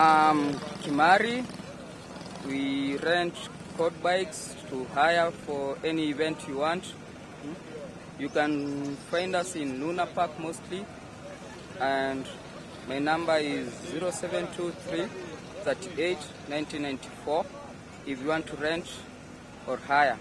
Um, Kimari, we rent quad bikes to hire for any event you want. Hmm? You can find us in Luna Park mostly, and my number is 0723 38 1994 if you want to rent or hire.